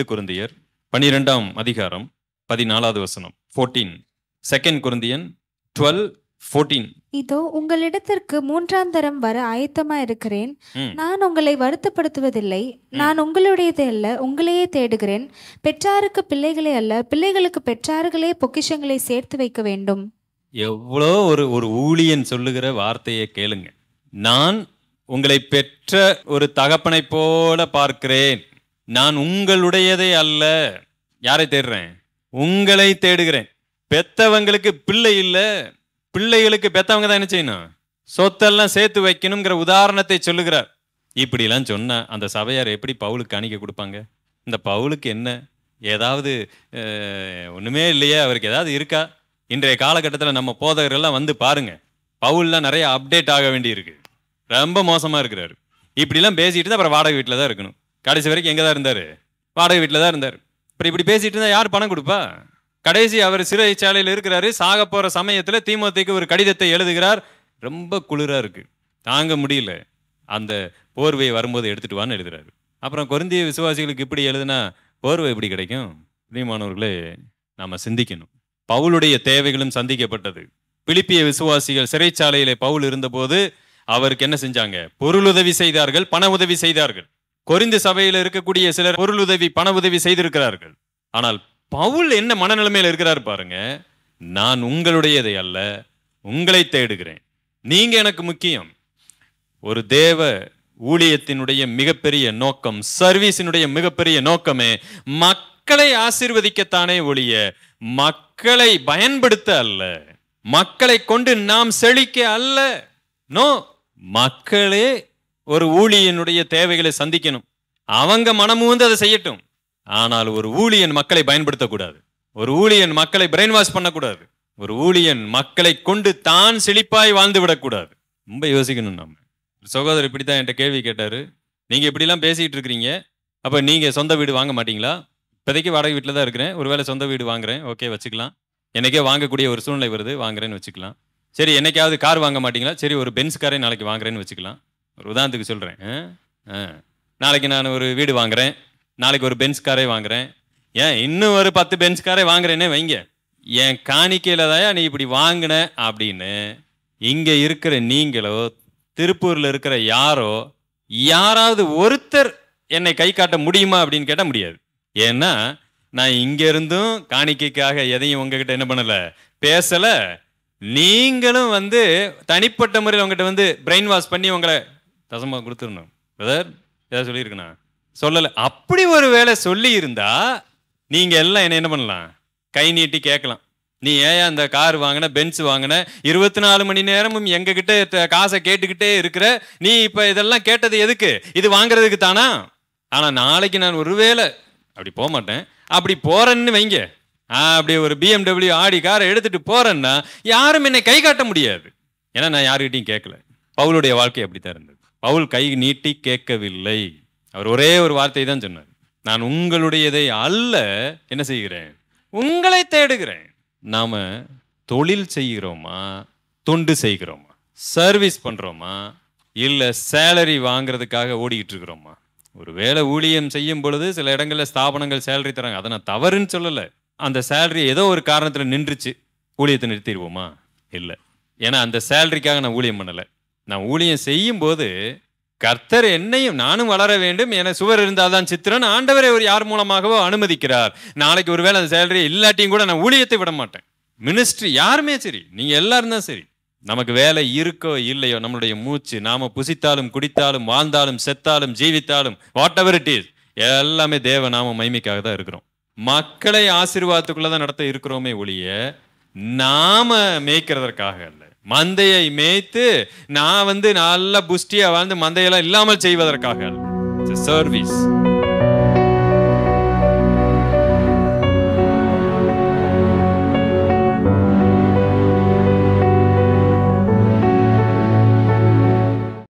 ரெண்டு குருந்தியர் பனிரெண்டாம் அதிகாரம் பதினாலாவது வசனம் fourteen second Corinthian twelve fourteen இதோ உங்களிடத்திற்கு மூன்றாம் தரம் வர ஆயத்தமா இருக்கிறேன். நான் உங்களை வருத்தப்படுத்துவதில்லை. நான் உங்களுடையது அல்ல உங்களையே தேடுகிறேன். பெற்றாருக்கு பிள்ளைகளே அல்ல பிள்ளைகளுக்கு பெற்றார்களே பொக்கிஷங்களை சேர்த்து வைக்க வேண்டும். எவ்வளோ ஒரு ஒரு ஊழியன் சொல்லுகிற வார்த்தையை கேளுங்க. நான் உங்களை பெற்ற ஒரு தகப்பனைப் போல பார்க்கிறேன். நான் உங்களுடையதே அல்ல. யாரை தேடுறேன்? உங்களை தேடுகிறேன். பெத்தவங்களுக்கு பிள்ளை இல்லை. பிள்ளைகளுக்கு பெத்தவங்க தான் என்ன செய்யணும்? சொத்தெல்லாம் சேர்த்து வைக்கணுங்கிற உதாரணத்தை சொல்லுகிறார். இப்படிலாம் சொன்ன அந்த சபையார் எப்படி பவுலுக்கு காணிக்க கொடுப்பாங்க? இந்த பவுலுக்கு என்ன? ஏதாவது ஒன்றுமே இல்லையே அவருக்கு ஏதாவது இருக்கா? இன்றைய காலகட்டத்தில் நம்ம போதகர்கள்லாம் வந்து பாருங்கள் பவுல்லாம் நிறைய அப்டேட் ஆக வேண்டியிருக்கு. ரொம்ப மோசமாக இருக்கிறாரு. இப்படிலாம் பேசிட்டு தான் அப்புறம் வாடகை வீட்டில் தான் இருக்கணும். கடைசி வரைக்கும் எங்கே தான் இருந்தார்? வாடகை வீட்டில் தான் இருந்தார். அப்புறம் இப்படி பேசிகிட்டு இருந்தால் யார் பணம் கொடுப்பா? கடைசி அவர் சிறை சாலையில் இருக்கிறாரு. சாக போகிற சமயத்தில் தீமோத்தேக்கு ஒரு கடிதத்தை எழுதுகிறார். ரொம்ப குளிராக இருக்குது தாங்க முடியல. அந்த போர்வையை வரும்போது எடுத்துகிட்டு வான்னு எழுதுறாரு. அப்புறம் கொரிந்திய விசுவாசிகளுக்கு இப்படி எழுதுனா போர்வை எப்படி கிடைக்கும்? பிரியமானவர்களே நாம் சிந்திக்கணும். பவுலுடைய தேவைகளும் சந்திக்கப்பட்டது. பிலிப்பிய விசுவாசிகள் சிறைச்சாலையிலே பவுல் இருந்தபோது அவருக்கு என்ன செஞ்சாங்க? பொருளுதவி செய்தார்கள் பண உதவி செய்தார்கள். கொரிந்து சபையில் இருக்கக்கூடிய சிலர் பொருள் உதவி பண உதவி செய்திருக்கிறார்கள். ஆனால் பவுல் என்ன மனநிலைமையில் இருக்கிறார் பாருங்க நான் உங்களுடையதை அல்ல உங்களை தேடுகிறேன். நீங்க எனக்கு முக்கியம். ஒரு தேவ ஊழியத்தினுடைய மிகப்பெரிய நோக்கம் சர்வீஸினுடைய மிகப்பெரிய நோக்கமே மக்களை ஆசீர்வதிக்கத்தானே ஒழிய மக்களை பயன்படுத்த அல்ல. மக்களை கொண்டு நாம் செழிக்க அல்ல. நோ மக்களே ஒரு ஊழியனுடைய தேவைகளை சந்திக்கணும். அவங்க மனமும் வந்து அதை செய்யட்டும். ஆனால் ஒரு ஊழியன் மக்களை பயன்படுத்தக்கூடாது. ஒரு ஊழியன் மக்களை பிரெயின் வாஷ் பண்ணக்கூடாது. ஒரு ஊழியன் மக்களை கொண்டு தான் செழிப்பாய் வாழ்ந்து விடக்கூடாது. ரொம்ப யோசிக்கணும் நம்ம. சகோதரர் இப்படி தான் என்கிட்ட கேள்வி கேட்டார். நீங்கள் இப்படிலாம் பேசிகிட்டு இருக்கிறீங்க. அப்போ நீங்கள் சொந்த வீடு வாங்க மாட்டீங்களா? இப்போதைக்கு வாடகை வீட்டில் தான் இருக்கிறேன். ஒருவேளை சொந்த வீடு வாங்குறேன். ஓகே வச்சுக்கலாம். என்னைக்கே வாங்கக்கூடிய ஒரு சூழ்நிலை வருது. வாங்குறேன்னு வச்சுக்கலாம். சரி என்னைக்காவது கார் வாங்க மாட்டீங்களா? சரி ஒரு பென்ஸ் காரே நாளைக்கு வாங்குறேன்னு வச்சுக்கலாம். ஒரு உதாரணத்துக்கு சொல்கிறேன் நாளைக்கு நான் ஒரு வீடு வாங்குறேன். நாளைக்கு ஒரு பென்ஸ் காரே வாங்குறேன். ஏன் இன்னும் ஒரு பத்து பென்ஸ் காரே வாங்குறேனே வைங்க. என் காணிக்கையில் தான் நீ இப்படி வாங்கின அப்படின்னு இங்கே இருக்கிற நீங்களோ திருப்பூரில் இருக்கிற யாரோ யாராவது ஒருத்தர் என்னை கை காட்ட முடியுமா அப்படின்னு கேட்டால் முடியாது. ஏன்னா நான் இங்கேருந்தும் காணிக்கைக்காக எதையும் உங்ககிட்ட என்ன பண்ணலை பேசலை. நீங்களும் வந்து தனிப்பட்ட முறையில் உங்ககிட்ட வந்து பிரெயின் வாஷ் பண்ணி உங்களை தசமாக கொடுத்துடணும். பிரதர் ஏதாவது சொல்லியிருக்கண்ணா? சொல்லலை. அப்படி ஒரு வேலை சொல்லி இருந்தா நீங்கள் எல்லாம் என்ன என்ன பண்ணலாம்? கை நீட்டி கேட்கலாம். நீ ஏன் அந்த கார் வாங்கின பென்ஸ் வாங்கின இருபத்தி நாலு மணி நேரமும் எங்ககிட்ட த- காசை கேட்டுக்கிட்டே இருக்கிற நீ இப்போ இதெல்லாம் கேட்டது எதுக்கு? இது வாங்குறதுக்கு தானா? ஆனால் நாளைக்கு நான் ஒருவேளை அப்படி போக மாட்டேன். அப்படி போகிறேன்னு வைங்க. அப்படி ஒரு பிஎம்டபிள்யூ ஆடி காரை எடுத்துகிட்டு போகிறேன்னா யாரும் என்னை கை காட்ட முடியாது. ஏன்னா நான் யாருக்கிட்டையும் கேட்கல. பவுலுடைய வாழ்க்கை அப்படித்தான் இருந்தது. பவுல் கை நீட்டி கேட்கவில்லை. அவர் ஒரே ஒரு வார்த்தை தான் சொன்னார். நான் உங்களுடையதை அல்ல என்ன செய்கிறேன்? உங்களை தேடுகிறேன். நாம் தொழில் செய்கிறோமா? தொண்டு செய்கிறோமா? சர்வீஸ் பண்ணுறோமா இல்லை சேலரி வாங்குறதுக்காக ஓடிக்கிட்டு இருக்கிறோமா? ஒரு வேலை ஊழியம் செய்யும் பொழுது சில இடங்களில் ஸ்தாபனங்கள் சேலரி தராங்க. அதை நான் தவறுன்னு சொல்லலை. அந்த சேலரி ஏதோ ஒரு காரணத்தில் நின்றுச்சு. ஊழியத்தை நிறுத்திடுவோமா? இல்லை. ஏன்னா அந்த சேலரிக்காக நான் ஊழியம் பண்ணலை. நான் ஊழியம் செய்யும் போது கர்த்தர் என்னையும் நானும் வளர வேண்டும் என சுவர் இருந்தால் தான் சித்திரன். ஆண்டவரை ஒரு யார் மூலமாகவோ அனுமதிக்கிறார். நாளைக்கு ஒருவேளை அந்த சேலரி இல்லாட்டியும் கூட நான் ஊழியத்தை விட மாட்டேன். மினிஸ்ட்ரி யாருமே சரி நீங்கள் எல்லாரும் தான் சரி. நமக்கு வேலை இருக்கோ இல்லையோ நம்மளுடைய மூச்சு நாம புசித்தாலும் குடித்தாலும் வாழ்ந்தாலும் செத்தாலும் ஜீவித்தாலும் வாட் எவர் இட் இஸ் எல்லாமே தேவ நாம மைமைக்காக தான் இருக்கிறோம். மக்களை ஆசீர்வாதத்துக்குள்ள தான் நடத்த இருக்கிறோமே ஒழிய நாம மேய்க்கிறதற்காக அல்ல. மந்தையை மேய்த்து நான் வந்து நல்ல புஷ்டியா வாழ்ந்து மந்தையெல்லாம் இல்லாமல் செய்வதற்காக சர்வீஸ்